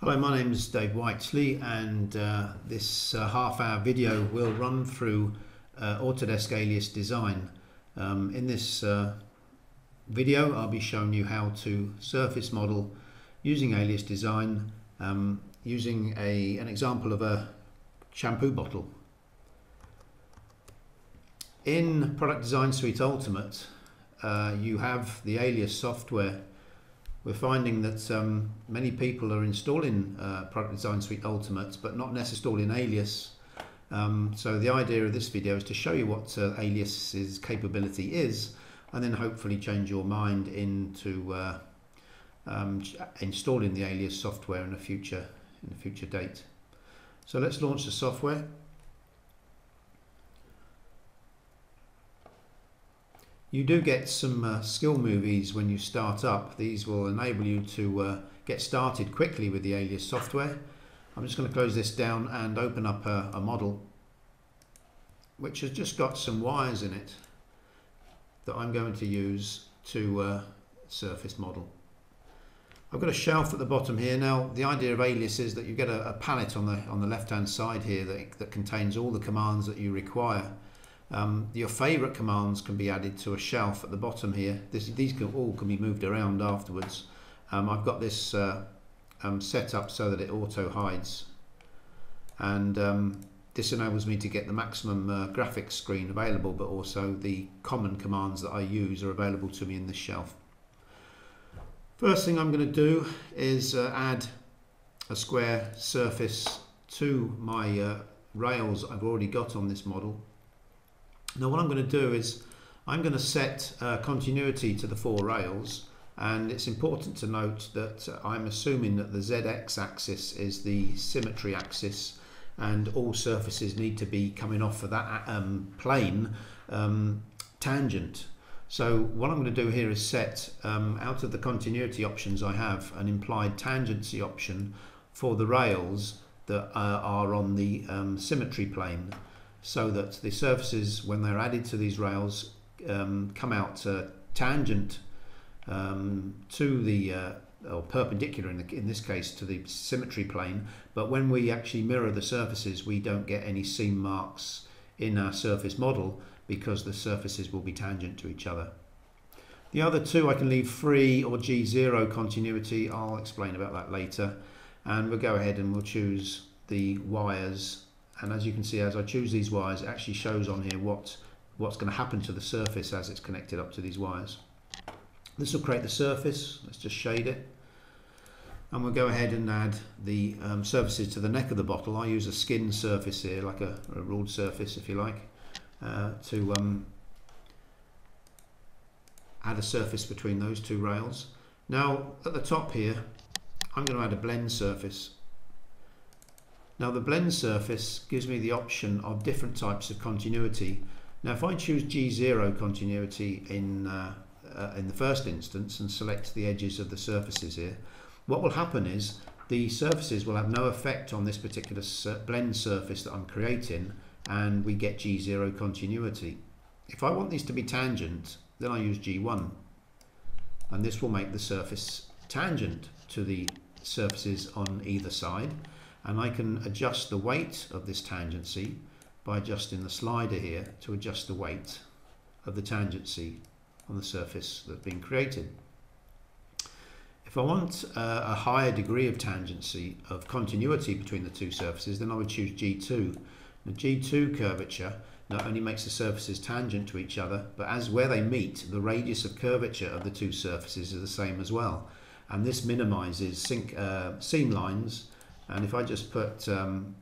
Hello, my name is Dave Whiteley and uh, this uh, half hour video will run through uh, Autodesk Alias Design. Um, in this uh, video I'll be showing you how to surface model using Alias Design um, using a, an example of a shampoo bottle. In Product Design Suite Ultimate uh, you have the Alias software we're finding that um, many people are installing uh, Product Design Suite Ultimate but not necessarily installing Alias. Um, so the idea of this video is to show you what uh, Alias's capability is and then hopefully change your mind into uh, um, installing the Alias software in a future in a future date. So let's launch the software. You do get some uh, skill movies when you start up. These will enable you to uh, get started quickly with the Alias software. I'm just going to close this down and open up a, a model which has just got some wires in it that I'm going to use to uh, surface model. I've got a shelf at the bottom here. Now the idea of Alias is that you get a, a palette on the on the left hand side here that, that contains all the commands that you require. Um, your favorite commands can be added to a shelf at the bottom here. This, these can, all can be moved around afterwards. Um, I've got this uh, um, set up so that it auto hides and um, this enables me to get the maximum uh, graphics screen available but also the common commands that I use are available to me in this shelf. First thing I'm going to do is uh, add a square surface to my uh, rails I've already got on this model now what I'm going to do is I'm going to set uh, continuity to the four rails and it's important to note that uh, I'm assuming that the ZX axis is the symmetry axis and all surfaces need to be coming off of that um, plane um, tangent. So what I'm going to do here is set um, out of the continuity options I have an implied tangency option for the rails that uh, are on the um, symmetry plane so that the surfaces, when they're added to these rails, um, come out uh, tangent um, to the uh, or perpendicular in, the, in this case to the symmetry plane. But when we actually mirror the surfaces we don't get any seam marks in our surface model because the surfaces will be tangent to each other. The other two I can leave free or G0 continuity. I'll explain about that later. And we'll go ahead and we'll choose the wires and as you can see as I choose these wires it actually shows on here what what's going to happen to the surface as it's connected up to these wires. This will create the surface. Let's just shade it. And we'll go ahead and add the um, surfaces to the neck of the bottle. I use a skin surface here like a, a ruled surface if you like uh, to um, add a surface between those two rails. Now at the top here I'm going to add a blend surface now the blend surface gives me the option of different types of continuity. Now if I choose G0 continuity in, uh, uh, in the first instance and select the edges of the surfaces here, what will happen is the surfaces will have no effect on this particular blend surface that I'm creating and we get G0 continuity. If I want these to be tangent, then I use G1 and this will make the surface tangent to the surfaces on either side and I can adjust the weight of this tangency by adjusting the slider here to adjust the weight of the tangency on the surface that's been created. If I want uh, a higher degree of tangency of continuity between the two surfaces then I would choose G2. The G2 curvature not only makes the surfaces tangent to each other but as where they meet the radius of curvature of the two surfaces is the same as well and this minimizes sink, uh, seam lines and if I just put um,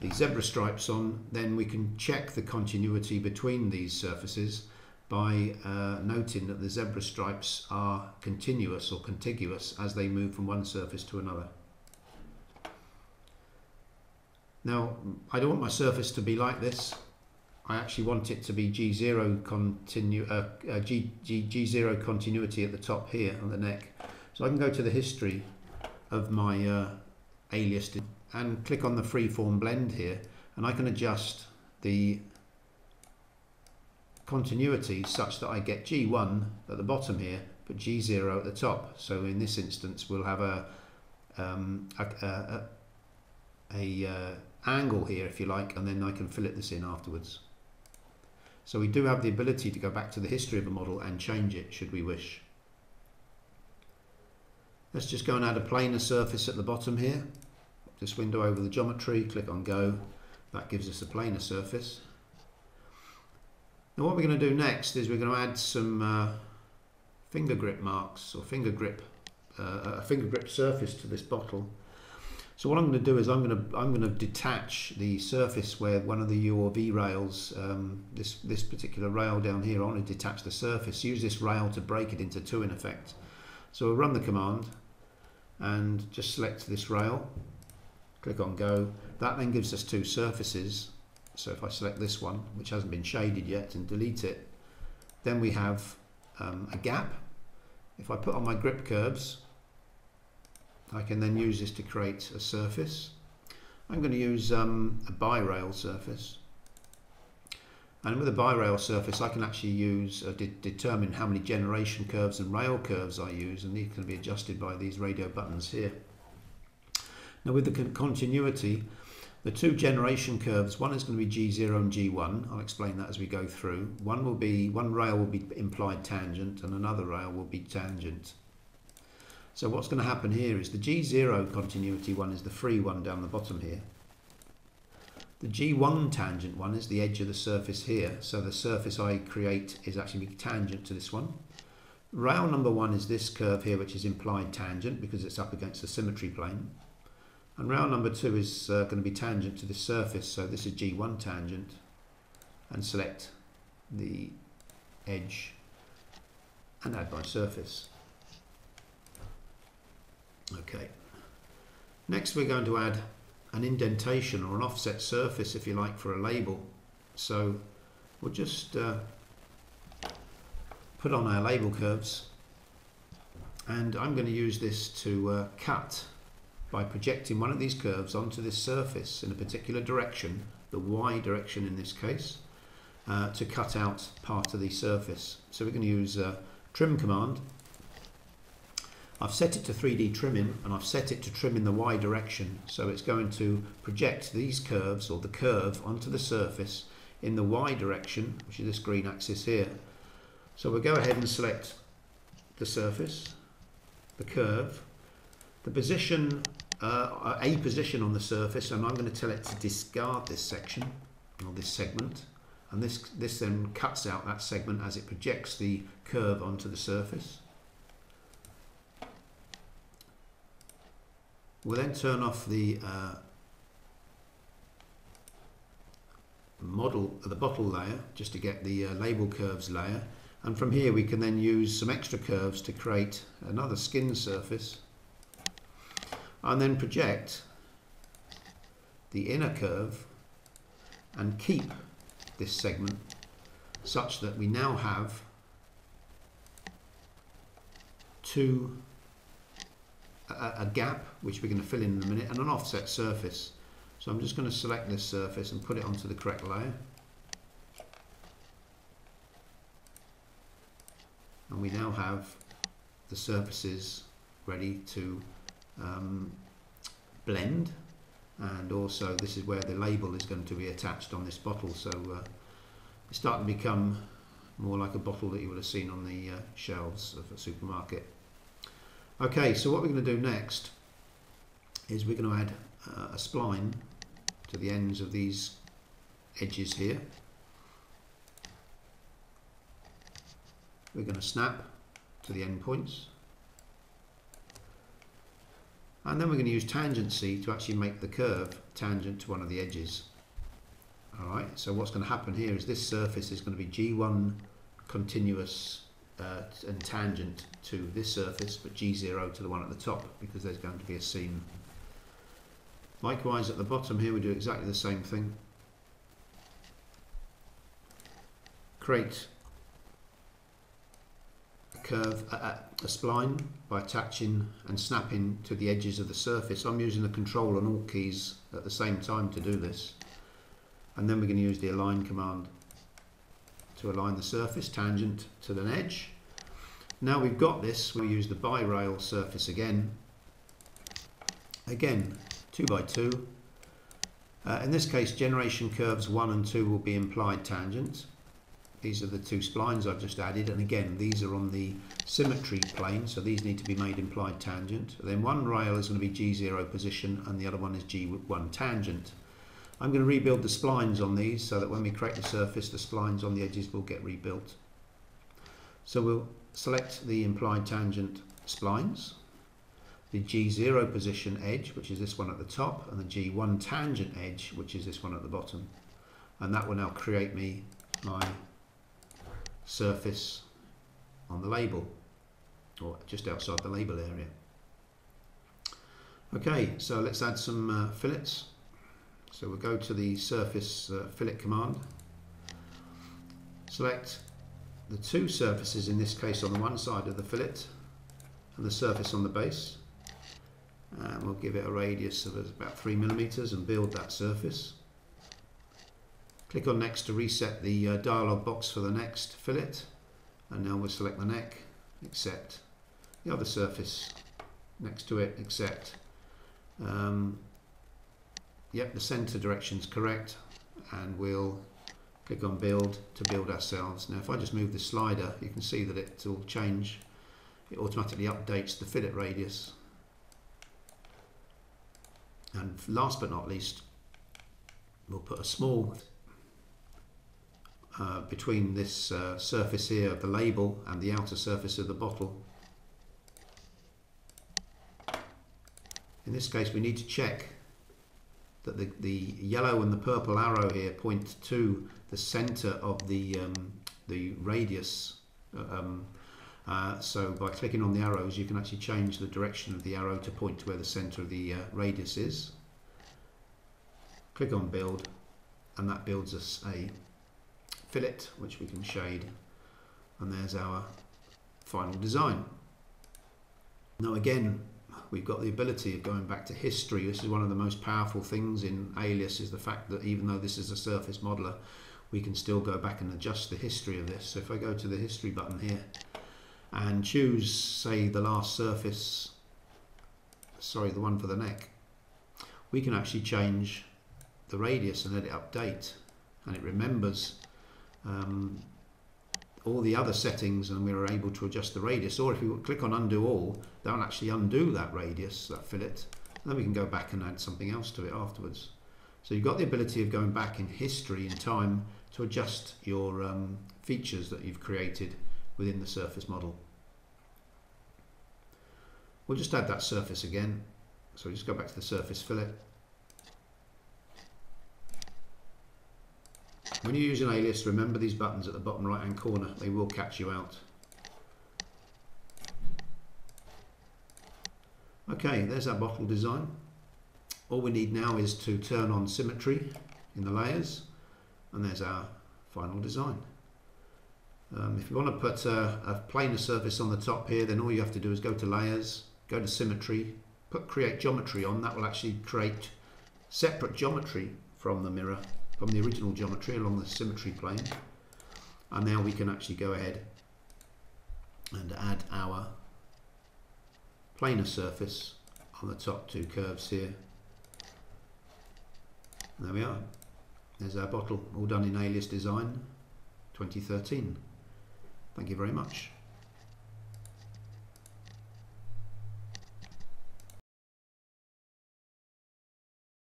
the zebra stripes on then we can check the continuity between these surfaces by uh, noting that the zebra stripes are continuous or contiguous as they move from one surface to another. Now I don't want my surface to be like this I actually want it to be G0 continu uh, uh, G, G, G0 continuity at the top here on the neck so I can go to the history of my uh, alias and click on the freeform blend here and I can adjust the continuity such that I get G1 at the bottom here but G0 at the top. So in this instance, we'll have a, um, a, a, a, a uh, angle here, if you like, and then I can fillet this in afterwards. So we do have the ability to go back to the history of a model and change it, should we wish. Let's just go and add a planar surface at the bottom here. This window over the geometry, click on go. That gives us a planar surface. Now what we're going to do next is we're going to add some uh, finger grip marks or finger grip, uh, a finger grip surface to this bottle. So what I'm going to do is I'm going to I'm going to detach the surface where one of the U or V rails, um, this this particular rail down here, I want to detach the surface. Use this rail to break it into two in effect. So we'll run the command and just select this rail, click on go. That then gives us two surfaces. So if I select this one, which hasn't been shaded yet, and delete it, then we have um, a gap. If I put on my grip curves, I can then use this to create a surface. I'm going to use um, a bi-rail surface. And with a bi-rail surface, I can actually use uh, de determine how many generation curves and rail curves I use, and these can be adjusted by these radio buttons here. Now with the con continuity, the two generation curves, one is going to be G0 and G1. I'll explain that as we go through. One will be one rail will be implied tangent, and another rail will be tangent. So what's going to happen here is the G0 continuity one is the free one down the bottom here. The G1 tangent one is the edge of the surface here. So the surface I create is actually tangent to this one. Rail number one is this curve here, which is implied tangent because it's up against the symmetry plane. And rail number two is uh, going to be tangent to this surface. So this is G1 tangent. And select the edge and add my surface. Okay. Next we're going to add an indentation or an offset surface if you like for a label. So we'll just uh, put on our label curves and I'm going to use this to uh, cut by projecting one of these curves onto this surface in a particular direction the Y direction in this case uh, to cut out part of the surface. So we're going to use a trim command I've set it to 3D trimming and I've set it to trim in the Y direction so it's going to project these curves or the curve onto the surface in the Y direction which is this green axis here. So we'll go ahead and select the surface, the curve, the position, uh, a position on the surface and I'm going to tell it to discard this section or this segment and this, this then cuts out that segment as it projects the curve onto the surface. We'll then turn off the uh, model, the bottle layer, just to get the uh, label curves layer. And from here we can then use some extra curves to create another skin surface. And then project the inner curve and keep this segment such that we now have two a, a gap, which we're going to fill in in a minute, and an offset surface. So I'm just going to select this surface and put it onto the correct layer. And we now have the surfaces ready to um, blend and also this is where the label is going to be attached on this bottle so uh, it's starting to become more like a bottle that you would have seen on the uh, shelves of a supermarket. Okay, so what we're going to do next is we're going to add uh, a spline to the ends of these edges here. We're going to snap to the end points. And then we're going to use tangency to actually make the curve tangent to one of the edges. Alright, so what's going to happen here is this surface is going to be G1 continuous uh, and tangent to this surface, but G0 to the one at the top because there's going to be a seam. Likewise at the bottom here we do exactly the same thing. Create a curve, a, a spline by attaching and snapping to the edges of the surface. I'm using the control and alt keys at the same time to do this. And then we're going to use the align command to align the surface tangent to the edge. Now we've got this, we'll use the bi-rail surface again. Again, 2 by 2 uh, in this case, generation curves 1 and 2 will be implied tangents. These are the two splines I've just added, and again, these are on the symmetry plane, so these need to be made implied tangent. Then one rail is going to be G0 position, and the other one is G1 tangent. I'm going to rebuild the splines on these so that when we create the surface, the splines on the edges will get rebuilt. So we'll select the implied tangent splines, the G0 position edge, which is this one at the top, and the G1 tangent edge, which is this one at the bottom. And that will now create me my surface on the label, or just outside the label area. Okay, so let's add some uh, fillets. So we'll go to the surface uh, fillet command, select the two surfaces in this case on the one side of the fillet and the surface on the base and we'll give it a radius of about 3 millimeters and build that surface. Click on next to reset the uh, dialog box for the next fillet and now we'll select the neck, accept the other surface next to it, accept. Um, yep, the center direction is correct and we'll click on build to build ourselves. Now if I just move the slider you can see that it will change, it automatically updates the fillet radius and last but not least, we'll put a small uh, between this uh, surface here of the label and the outer surface of the bottle. In this case we need to check that the, the yellow and the purple arrow here point to the center of the, um, the radius uh, um, uh, so by clicking on the arrows you can actually change the direction of the arrow to point to where the center of the uh, radius is. Click on build and that builds us a fillet which we can shade and there's our final design. Now again we've got the ability of going back to history. This is one of the most powerful things in Alias is the fact that even though this is a surface modeler we can still go back and adjust the history of this. So if I go to the history button here and choose say the last surface sorry the one for the neck we can actually change the radius and let it update and it remembers um, all the other settings and we're able to adjust the radius or if you click on undo all that'll actually undo that radius that fillet then we can go back and add something else to it afterwards so you've got the ability of going back in history in time to adjust your um, features that you've created within the surface model. We'll just add that surface again. So we just go back to the surface fillet. When you use an alias, remember these buttons at the bottom right hand corner. They will catch you out. Okay, there's our bottle design. All we need now is to turn on symmetry in the layers and there's our final design. Um, if you want to put a, a planar surface on the top here, then all you have to do is go to layers, go to symmetry, put create geometry on. That will actually create separate geometry from the mirror, from the original geometry along the symmetry plane. And now we can actually go ahead and add our planar surface on the top two curves here. And there we are. There's our bottle, all done in Alias Design 2013. Thank you very much.